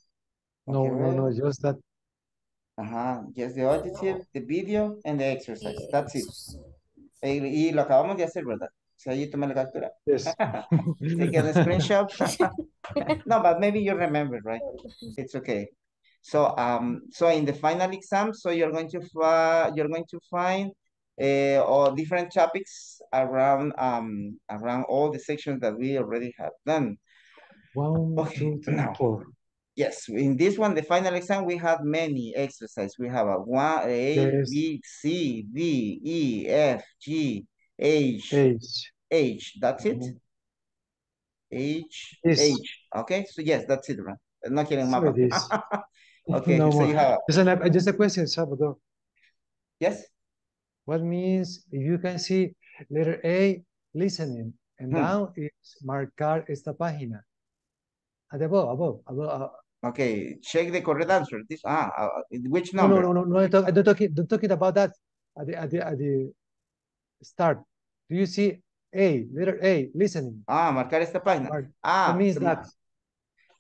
No, no, no, just that. Ajá, just the auditive, the video, and the exercise. That's it. Eh, Y, lo acabamos de hacer, ¿verdad? Si allí tomé la captura. Yes. [laughs] Take a screenshot. [laughs] no, but maybe you remember, right? It's okay. So, um, so in the final exam, so you're going to find you're going to find uh, all different topics around um around all the sections that we already have done. One, Okay, two, three, now. four. Yes, in this one, the final exam, we have many exercises. We have a one, A, Yes. B, C, D, E, F, G, H, H. H. That's it. Mhm. H, Yes. H. Okay, so yes, that's it, right? No quieren So mapa. it is. Okay, No so you more. have, Just, a question, Salvador. yes? What means if you can see letter A, listening, and Hmm. down is marcar esta página. At above, above, above. Okay, check the correct answer. This, ah, uh, which no, no, number? no, no, no, I'm talk- I'm not talking, not talking about that at the, at the, at the start. Do you see A, letter A, listening? Ah, marcar esta página. Mar- Ah, means that?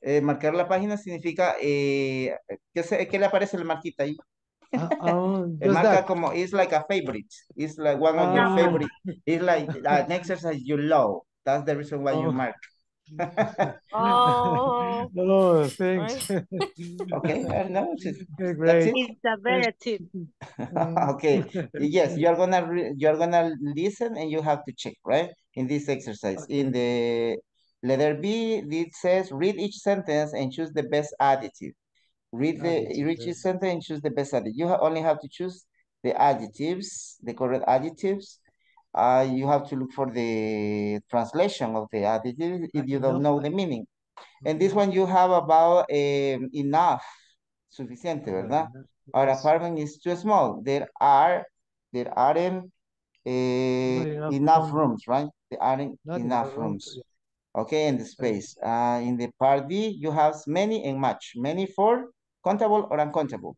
eh, marcar la página significa, eh, ¿qué, se- qué le aparece la marquita ahí? [laughs] Uh, marca that. como, it's like a favorite. It's like one of your favorite. It's like an exercise you love. That's the reason why you Oh. mark. [laughs] Oh, Oh, thanks. [laughs] Okay, I know. it's- great. it. It's a very tip. [laughs] Okay, yes, you're gonna, re- you're gonna listen and you have to check, right? In this exercise, in the letter B, it says, read each sentence and choose the best adjective. Read the, Adjective, read each sentence and choose the best adjective. You ha- only have to choose the adjectives, the correct adjectives. Uh, you have to look for the translation of the adjective if you don't know the meaning. And this one you have about um, enough, suficiente, ¿verdad? Our apartment is too small. There are, there aren't uh, enough enough rooms, right? There aren't Not enough rooms. Okay, and the space. Uh, in the part D, you have many and much. Many for countable or uncountable.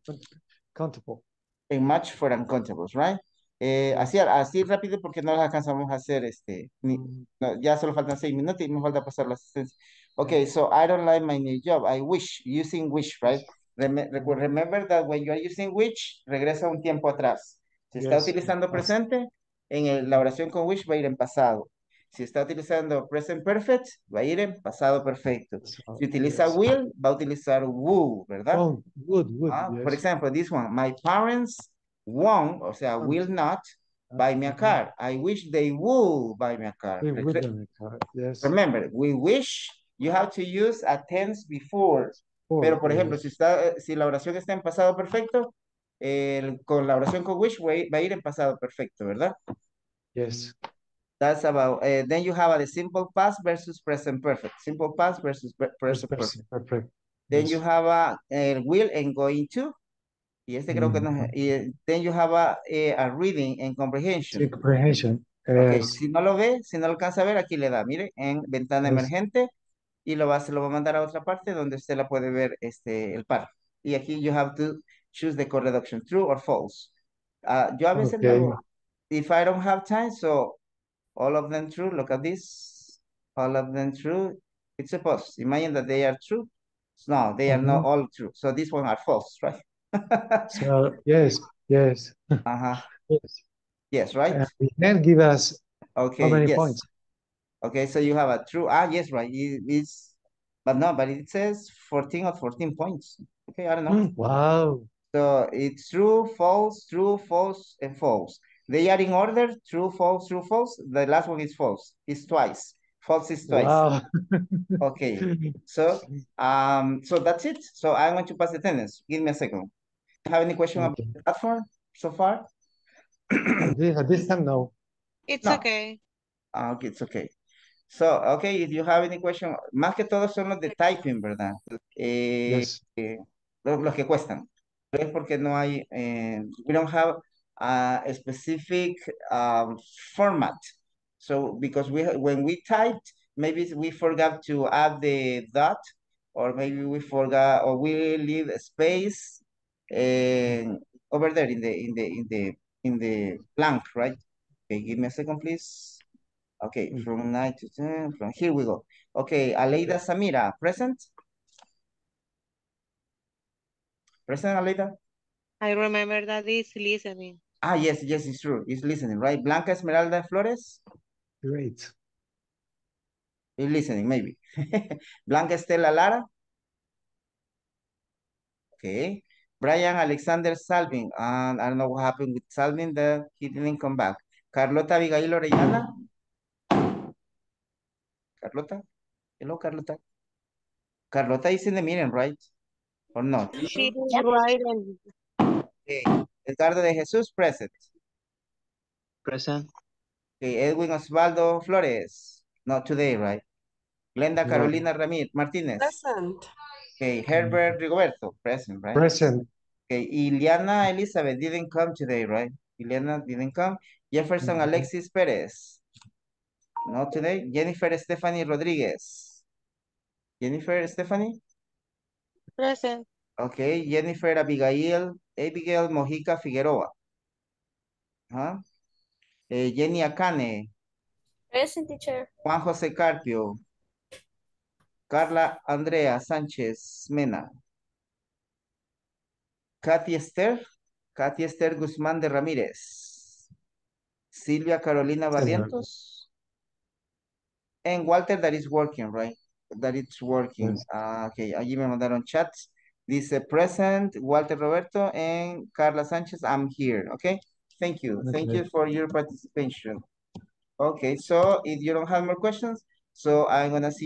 Countable. And much for uncountables, right? Eh, así, así rápido porque no las alcanzamos a hacer, este, ni, Mm, no, ya solo faltan seis minutos y me falta pasar la asistencia. Okay, so I don't like my new job. I wish, using wish, right? Rem- remember that when you are using which, regresa un tiempo atrás. Si está utilizando presente, en el- la oración con wish va a ir en pasado. Si está utilizando present perfect, va a ir en pasado perfecto. Si utiliza yes. will, va a utilizar will, ¿verdad? Oh, good, good, Ah, For yes. example, this one, my parents won't, o sea, Won't. will not buy me a car. I wish they would buy me a car. We Re- would have a car, Yes. Remember, we wish, you have to use a tense before. Four, Pero, por ejemplo, yes. si, está, eh, si la oración está en pasado perfecto, el- con la oración con wish va a ir- va a ir en pasado perfecto, ¿verdad? Yes. That's about, eh, then you have a simple past versus present perfect. Simple past versus pre- present perfect. Perfect. Then Yes. you have a, will and going to. Y este creo que no es. Y, eh, then you have a, eh, a reading and comprehension. Comprehension. Ok, Yes. si no lo ve, si no lo alcanza a ver, aquí le da, mire, en ventana Yes. emergente y lo va, se lo va a mandar a otra parte donde usted la puede ver este, el par. Y aquí you have to choose the correct option, true or false. Ah, yo a veces Okay. if I don't have time, so all of them true, look at this, all of them true. It's supposed. Imagine that they are true. No, they are not all true. So these one are false, right? [laughs] So, yes, yes, uh-huh. [laughs] yes. Yes, right? And you can give us Okay, how many yes. points? Okay, so you have a true, ah, yes, right, it is, but no, but it says 14 or 14 points. Okay, I don't know. Mm, Wow. So it's true, false, true, false, and false. They are in order, true, false, true, false. The last one is false. It's twice. False is twice. Wow. Okay, [laughs] so, um, so that's it. So I'm going to pass the attendance. Give me a second. Have any question about the platform so far? At this, at this time, no. It's No. okay. Ah, okay, it's okay. So, okay, if you have any question, más que todo son los de typing, ¿verdad? Eh, Yes. eh, los, los que cuestan. Es porque no hay, eh, we don't have a specific um, format. So, because we, when we typed, maybe we forgot to add the dot, or maybe we forgot, or we leave a space and over there in the, in the, in the, in the blank, right? Okay, give me a second, please. Okay, Mm. from nine to ten, from here we go. Okay, Aleida Samira, present? Present, Aleida? I remember that is listening. Ah, yes, yes, it's true. It's listening, right? Blanca Esmeralda Flores? Great. It's listening, maybe. [laughs] Blanca Estela Lara? Okay. Brian Alexander Salvin. And I don't know what happened with Salvin that he didn't come back. Carlota Abigail Orellana? Carlota? Hello, Carlota. Carlota is in the meeting, right? Or not? She is right Okay. Edgardo de Jesus, present. Present. Okay, Edwin Osvaldo Flores, not today, right? Glenda No. Carolina Ramírez Martínez. Present. Okay, Herbert Rigoberto, present, right? Present. Okay, Ileana Elizabeth didn't come today, right? Ileana didn't come. Jefferson. Alexis Perez, not today. Jennifer Stephanie Rodriguez. Jennifer Stephanie? present. Okay, Jennifer Abigail, Abigail Mojica Figueroa. Huh? Eh, Jenny Akane, Present teacher. Juan José Carpio, Carla Andrea Sánchez Mena, Katy Esther, Katy Esther Guzmán de Ramírez, Silvia Carolina. Barrientos, and Walter that is working, right? That it's working. Yes. Ah, okay, allí me mandaron chats. Dice present, Walter Roberto and Carla Sánchez, I'm here, okay? Thank you, thank you for your participation. Okay, so if you don't have more questions, so I'm gonna see